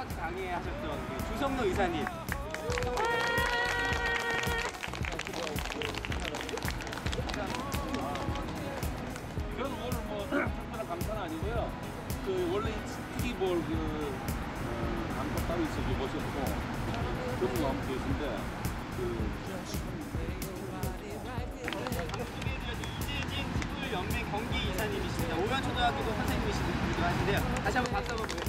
워낙 강해하셨던 그 주성로 이사님. 이건 오늘 뭐 특별한 감사는 아니고요. 그 원래 스티볼 그 어, 감독 따로 있어서 모셨고 그분과 함께 계신데 그 연맹 경기 이사님이십니다. 오면 초등학교도 선생님이시기도 하신데요. 다시 한번 박수 한번 보여주세요.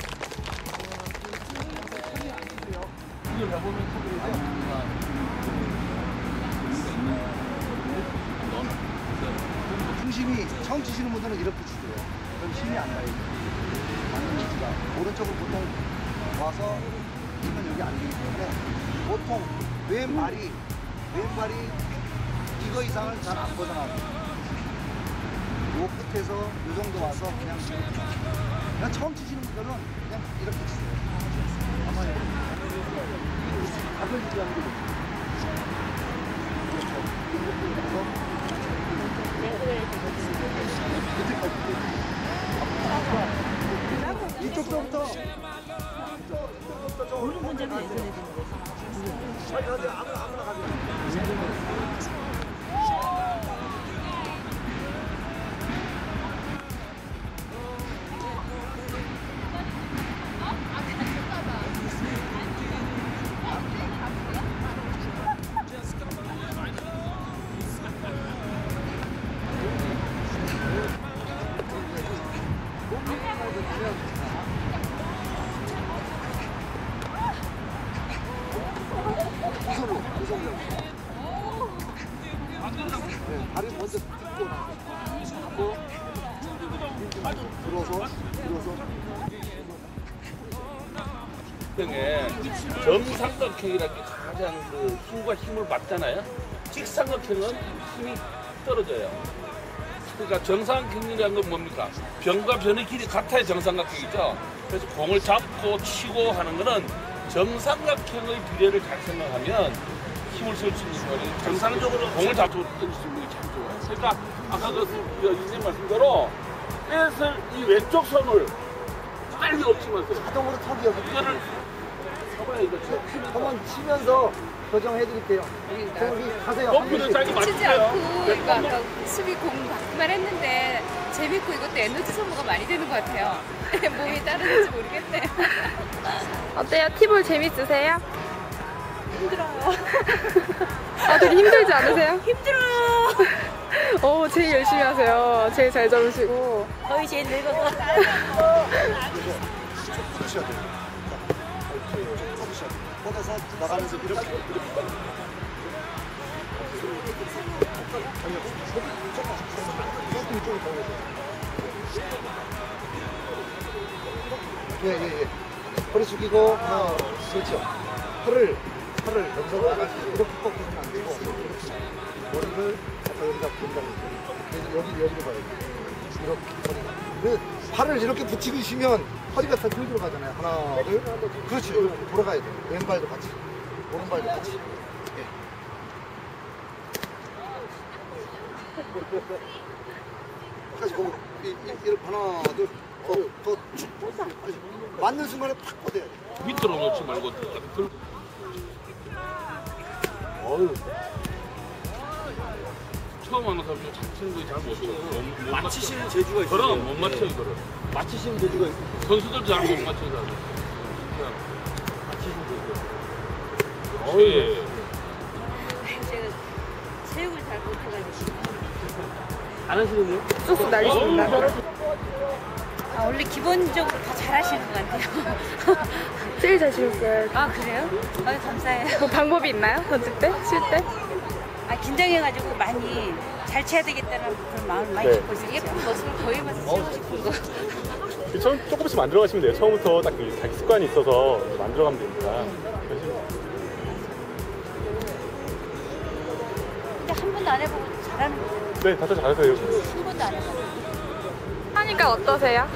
이걸 해보면 중심이 처음 치시는 분들은 이렇게 치세요. 그럼 힘이 안 나요. 맞는 위치가. 오른쪽으로 보통 와서 치면 여기 안 되기 때문에 보통 왼발이, 왼발이 이거 이상을 잘 안 벗어나요. 요 끝에서 요 정도 와서 그냥. 그냥 처음 치시는 분들은 그냥 이렇게 치세요. 아마 각을 유지하는 게 좋죠. 그래서 이쪽부터 오는 문제는 예전에 이소로 이소로 네, 발을 먼저 딛고 나서 하고 들어서 들어서 등에 정삼각형이라는 게 가장 그 힘과 힘을 받잖아요. 직삼각형은 힘이 떨어져요. 그러니까 정삼각형이라는 건 뭡니까? 변과 변의 길이 같아야 정삼각형이죠. 그래서 공을 잡고 치고 하는 거는 정삼각형의 비례를 잘 생각하면 힘을 쓸 수 있는 거예요. 정상적으로 공을 잡고 던지는 게 참 좋아요. 그러니까 아까 그 이님 말씀대로 뺏을 이 왼쪽 손을 빨리 엎치면서 자동으로 턱이 여기 이거를 서봐야 이거 한번 치면서 교정해 드릴게요. 여기 가세요. 높이는 자기 치지 맞추세요. 않고 그러니까 아까 수비 공 받기만 했는데 재밌고 이것도 에너지 소모가 많이 되는 것 같아요. 몸이 따르는지 모르겠네. 어때요? 티볼 재밌으세요? 힘들어요. 아들이 힘들지 않으세요? 힘들어요. 오, 제일 열심히 하세요. 제일 잘 잡으시고. 거의 제일 늙어서. 나가면서 이렇게 돼요. 예, 예, 예. 허리 숙이고, 하나, 그렇죠. 팔을, 팔을 여기서 이렇게 꺾으면 안 되고. 머리를 아까 여기다 본다고. 여기, 여기로 가야 돼요. 이렇게 허리가. 그 팔을 이렇게 붙이시면 허리가 다 들들어 가잖아요. 하나, 둘. 그렇지. 돌아가야 돼요. 왼발도 같이. 오른발도 같이. 예. 끝까지 보고 이, 이, 이렇게 하나, 둘. 더, 더 쭉. 그렇지. 맞는 순간에 팍 뻗어야 돼. 밑으로 놓지 말고 들. 어유. 처음 하는 사람이 잘 치는 거잘 못쳐. 맞히시는 재주가 있어요. 그럼 못 맞춰 이거를. 맞히시는 재주가 있어요. 선수들도 잘 못 맞춰 사람. 그냥 맞히시는 재주가 있어요. 제가 체육을 잘 못해가지고. 안 하시는데요? 쑥쑥 날리십니다. 아, 원래 기본적으로 다 잘하시는 것 같아요. 제일 잘 치셨어요. 아, 그래요? 아, 감사해요. 뭐 방법이 있나요? 던질 때? 칠 때? 아, 긴장해가지고 많이 잘 쳐야 되겠다는 그런 마음을 많이 갖고 있어요. 예쁜 모습을 보이면서 치고 싶은 거. 처음 조금씩 만들어 가시면 돼요. 처음부터 딱 그 자기 습관이 있어서 만들어 가면 되니까. 그래서 근데 한 번도 안 해보고 잘하는 거예요. 네, 다들 잘하세요. 한 번도 안 해보고. 하니까 어떠세요?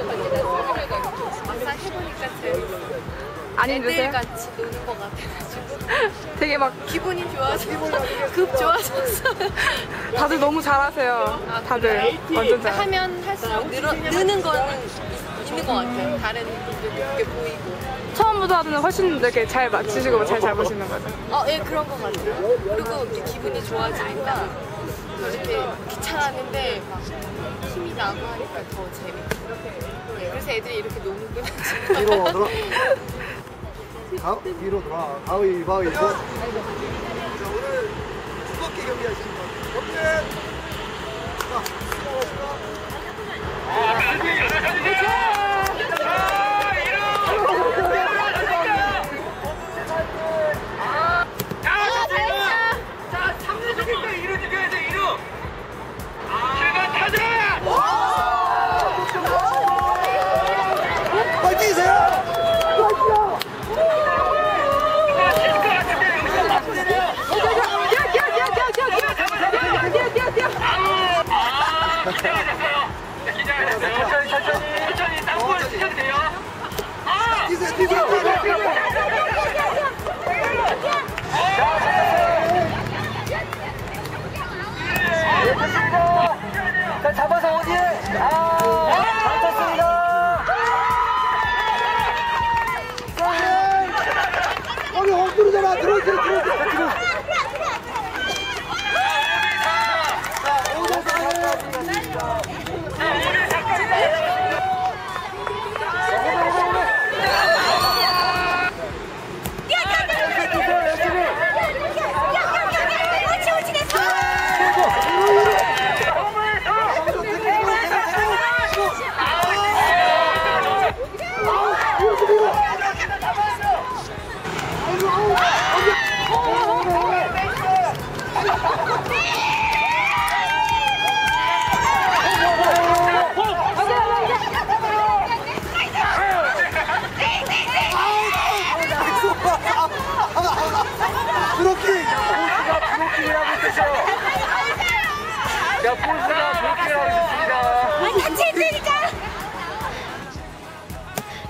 막상 해보니까 재밌어요. 안 힘드세요? 같이 노는 것 같아가지고. 되게 막 기분이 좋아서. 급 좋아졌어요. 다들 너무 잘하세요. 다들 완전 잘. 하면 할수록 늘어, 느는 거는 있는 것 같아요. 다른 분들도 그게 보이고. 처음보다는 훨씬 이렇게 잘 맞추시고 잘 잡으시는 거죠. 어, 예, 그런 것 같아요. 그리고 이렇게 기분이 좋아지니까 더 이렇게 귀찮았는데 막 힘이 나고 하니까 더 재밌고. 네, 그래서 애들이 이렇게 노는구나. 가, 뒤로 돌아. 가위 바위 보. 자, 오늘 두 바퀴 경기 하시는 분. 오케이. 자, 수고하셨습니다. 파이팅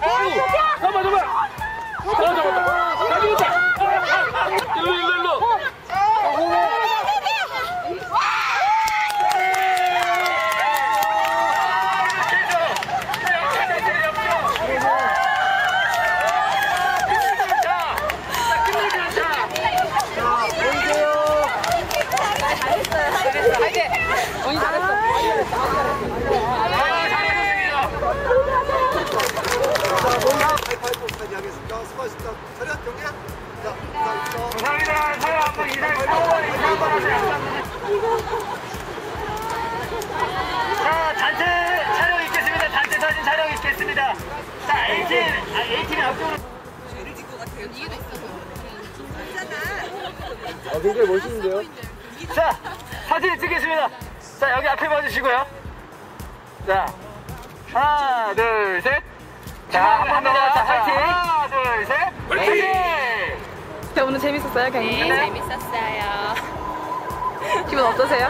잠깐만, 잠깐만. 어, 잡았다. 나 죽었다. 일로, 일로, 일로. 하이파이브까지 하겠습니다. 수고하셨습니다. 차렷 경례. 자, 감사합니다. 감사합니다. 서로 한번 인사, 서로 인사 한번 하세요. 자, 단체 촬영 있겠습니다. 단체 사진 촬영 있겠습니다. 자, A팀, 아, A팀이 앞쪽으로. 아, 굉장히 멋있는데요? 자, 사진 찍겠습니다. 자, 여기 앞에 봐주시고요. 자, 하나, 둘, 셋. 자, 한번 더. 자, 파이팅. 하나, 둘, 셋. 파이팅! 네, 오늘 재밌었어요, 경기? 네, 재밌었어요. 기분 어떠세요?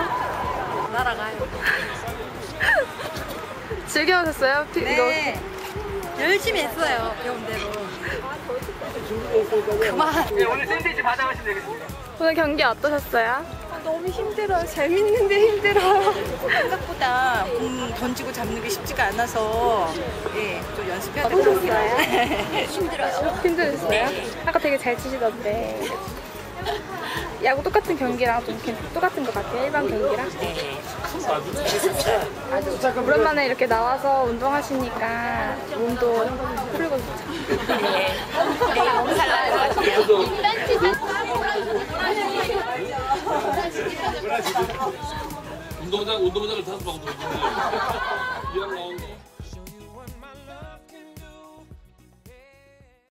날아가요. 즐겨하셨어요? 피- 네. 열심히 했어요. 배운 대로. 그만. 네, 오늘 샌드위치 받아가시면 되겠습니다. 이거 오늘 경기 어떠셨어요? 너무 힘들어요. 재밌는데 힘들어요. 생각보다 공 던지고 잡는 게 쉽지가 않아서 예, 좀 연습해야 될것 같아요. 힘들어요. 힘드셨어요? 아까 되게 잘 치시던데. 야구 똑같은 경기랑 좀 똑같은 것 같아요, 일반 경기랑? 네. 아주 오랜만에 이렇게 나와서 운동하시니까 몸도 풀리고 좋죠. 네, 너무 잘 나온 것 같아요. 운동장 운동장을 다섯 방 돌고 그냥 나온 거.